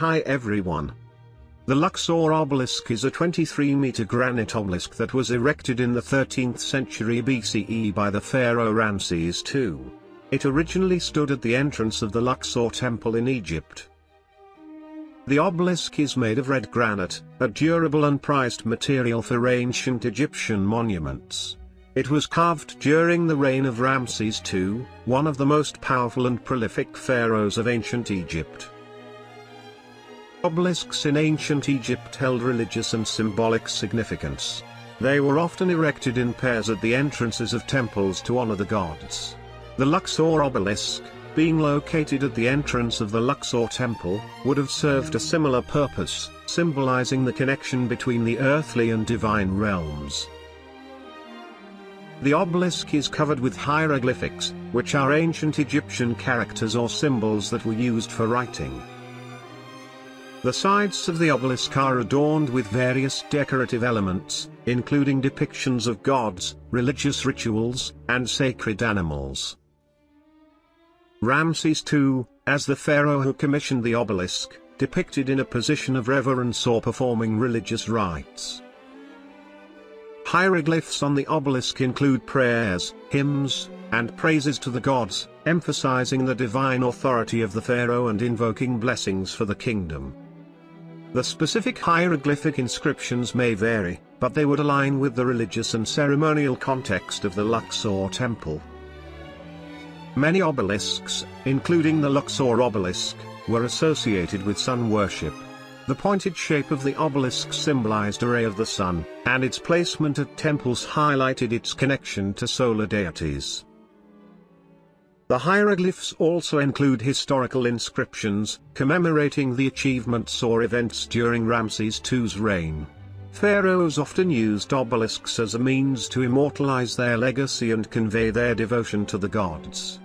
Hi everyone. The Luxor obelisk is a 23-meter granite obelisk that was erected in the 13th century BCE by the pharaoh Ramses II. It originally stood at the entrance of the Luxor temple in Egypt. The obelisk is made of red granite, a durable and prized material for ancient Egyptian monuments. It was carved during the reign of Ramses II, one of the most powerful and prolific pharaohs of ancient Egypt. Obelisks in ancient Egypt held religious and symbolic significance. They were often erected in pairs at the entrances of temples to honor the gods. The Luxor obelisk, being located at the entrance of the Luxor temple, would have served a similar purpose, symbolizing the connection between the earthly and divine realms. The obelisk is covered with hieroglyphics, which are ancient Egyptian characters or symbols that were used for writing. The sides of the obelisk are adorned with various decorative elements, including depictions of gods, religious rituals, and sacred animals. Ramses II, as the pharaoh who commissioned the obelisk, depicted in a position of reverence or performing religious rites. Hieroglyphs on the obelisk include prayers, hymns, and praises to the gods, emphasizing the divine authority of the pharaoh and invoking blessings for the kingdom. The specific hieroglyphic inscriptions may vary, but they would align with the religious and ceremonial context of the Luxor temple. Many obelisks, including the Luxor obelisk, were associated with sun worship. The pointed shape of the obelisk symbolized a ray of the sun, and its placement at temples highlighted its connection to solar deities. The hieroglyphs also include historical inscriptions, commemorating the achievements or events during Ramses II's reign. Pharaohs often used obelisks as a means to immortalize their legacy and convey their devotion to the gods.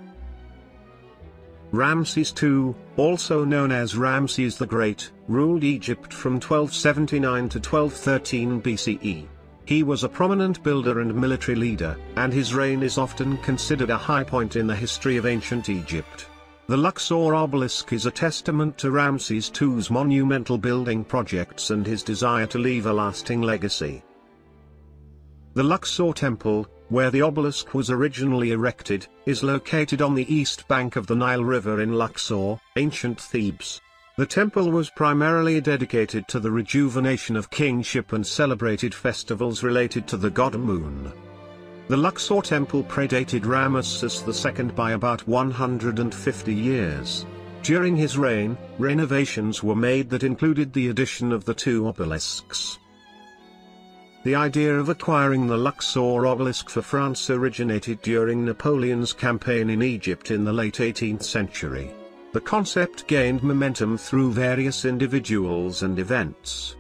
Ramses II, also known as Ramses the Great, ruled Egypt from 1279 to 1213 BCE. He was a prominent builder and military leader, and his reign is often considered a high point in the history of ancient Egypt. The Luxor obelisk is a testament to Ramses II's monumental building projects and his desire to leave a lasting legacy. The Luxor Temple, where the obelisk was originally erected, is located on the east bank of the Nile River in Luxor, ancient Thebes. The temple was primarily dedicated to the rejuvenation of kingship and celebrated festivals related to the god Amun. The Luxor temple predated Ramesses II by about 150 years. During his reign, renovations were made that included the addition of the two obelisks. The idea of acquiring the Luxor obelisk for France originated during Napoleon's campaign in Egypt in the late 18th century. The concept gained momentum through various individuals and events.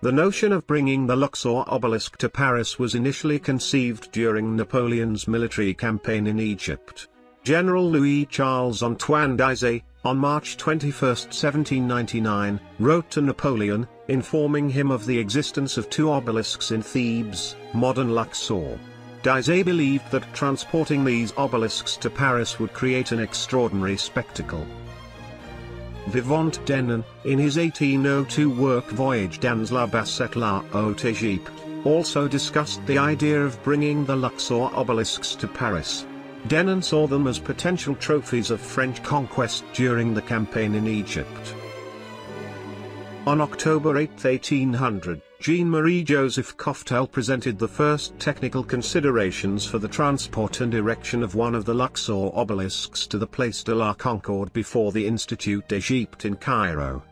The notion of bringing the Luxor obelisk to Paris was initially conceived during Napoleon's military campaign in Egypt. General Louis-Charles Antoine Desaix, on March 21, 1799, wrote to Napoleon, informing him of the existence of two obelisks in Thebes, modern Luxor. Desaix believed that transporting these obelisks to Paris would create an extraordinary spectacle. Vivant Denon, in his 1802 work Voyage dans la basse la haute Égypte, also discussed the idea of bringing the Luxor obelisks to Paris. Denon saw them as potential trophies of French conquest during the campaign in Egypt. On October 8, 1800, Jean-Marie Joseph Coutelle presented the first technical considerations for the transport and erection of one of the Luxor obelisks to the Place de la Concorde before the Institut d'Égypte in Cairo.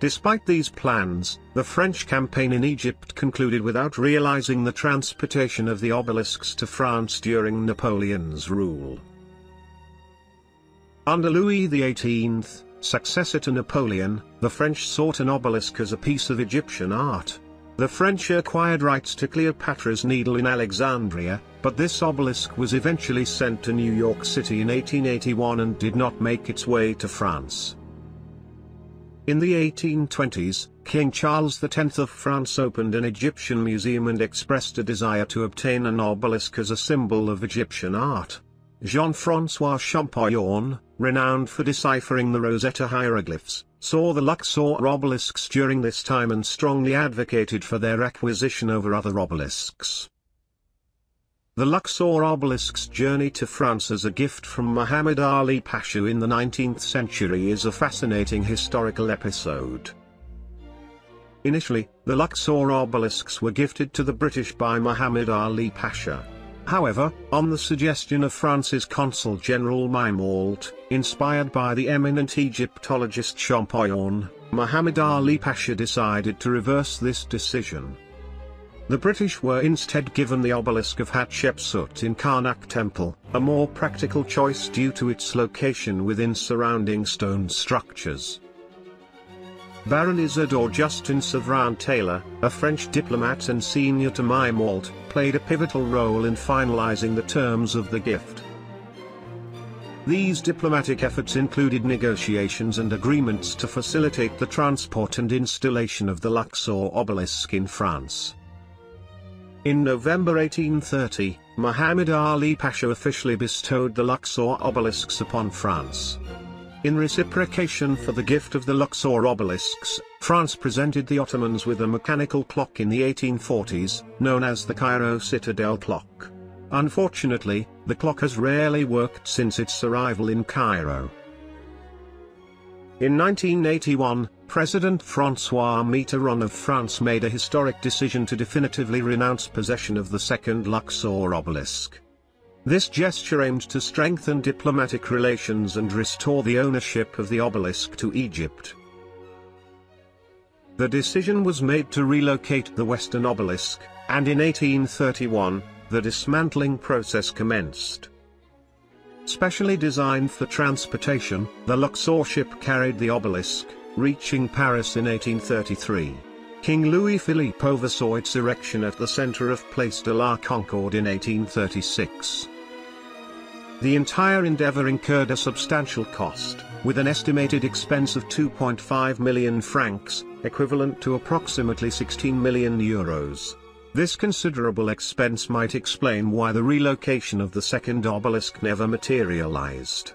Despite these plans, the French campaign in Egypt concluded without realizing the transportation of the obelisks to France during Napoleon's rule. Under Louis XVIII, successor to Napoleon, the French sought an obelisk as a piece of Egyptian art. The French acquired rights to Cleopatra's Needle in Alexandria, but this obelisk was eventually sent to New York City in 1881 and did not make its way to France. In the 1820s, King Charles X of France opened an Egyptian museum and expressed a desire to obtain an obelisk as a symbol of Egyptian art. Jean-François Champollion, renowned for deciphering the Rosetta hieroglyphs, saw the Luxor obelisks during this time and strongly advocated for their acquisition over other obelisks. The Luxor obelisk's journey to France as a gift from Muhammad Ali Pasha in the 19th century is a fascinating historical episode. Initially, the Luxor obelisks were gifted to the British by Muhammad Ali Pasha. However, on the suggestion of France's Consul General Mimaut, inspired by the eminent Egyptologist Champollion, Muhammad Ali Pasha decided to reverse this decision. The British were instead given the obelisk of Hatshepsut in Karnak Temple, a more practical choice due to its location within surrounding stone structures. Baron Isidore Justin Séverin Taylor, a French diplomat and senior to Mimaut, played a pivotal role in finalizing the terms of the gift. These diplomatic efforts included negotiations and agreements to facilitate the transport and installation of the Luxor obelisk in France. In November 1830, Muhammad Ali Pasha officially bestowed the Luxor obelisks upon France. In reciprocation for the gift of the Luxor obelisks, France presented the Ottomans with a mechanical clock in the 1840s, known as the Cairo Citadel clock. Unfortunately, the clock has rarely worked since its arrival in Cairo. In 1981, President François Mitterrand of France made a historic decision to definitively renounce possession of the second Luxor obelisk. This gesture aimed to strengthen diplomatic relations and restore the ownership of the obelisk to Egypt. The decision was made to relocate the western obelisk, and in 1831, the dismantling process commenced. Specially designed for transportation, the Luxor ship carried the obelisk, reaching Paris in 1833. King Louis-Philippe oversaw its erection at the center of Place de la Concorde in 1836. The entire endeavor incurred a substantial cost, with an estimated expense of 2.5 million francs, equivalent to approximately 16 million euros. This considerable expense might explain why the relocation of the second obelisk never materialized.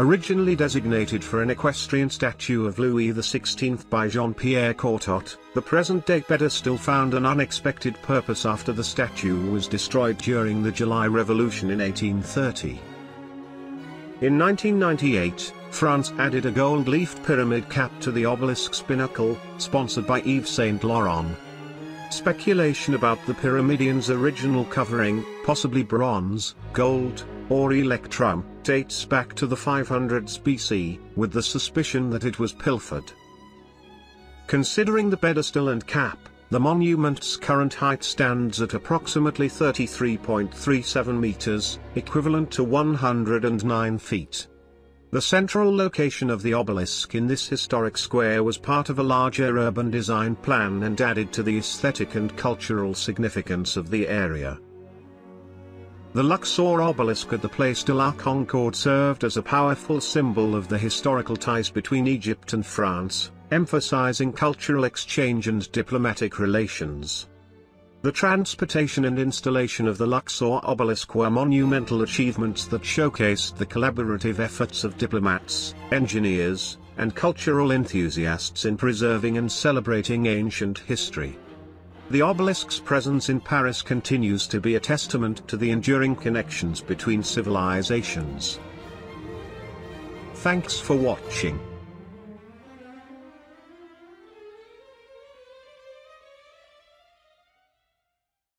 Originally designated for an equestrian statue of Louis XVI by Jean-Pierre Cortot, the present-day pedestal still found an unexpected purpose after the statue was destroyed during the July Revolution in 1830. In 1998, France added a gold-leafed pyramid cap to the obelisk's pinnacle, sponsored by Yves Saint Laurent. Speculation about the pyramidion's original covering, possibly bronze, gold, or electrum, dates back to the 500s BC, with the suspicion that it was pilfered. Considering the pedestal and cap, the monument's current height stands at approximately 33.37 meters, equivalent to 109 feet. The central location of the obelisk in this historic square was part of a larger urban design plan and added to the aesthetic and cultural significance of the area. The Luxor obelisk at the Place de la Concorde served as a powerful symbol of the historical ties between Egypt and France, emphasizing cultural exchange and diplomatic relations. The transportation and installation of the Luxor obelisk were monumental achievements that showcased the collaborative efforts of diplomats, engineers, and cultural enthusiasts in preserving and celebrating ancient history. The obelisk's presence in Paris continues to be a testament to the enduring connections between civilizations. Thanks for watching.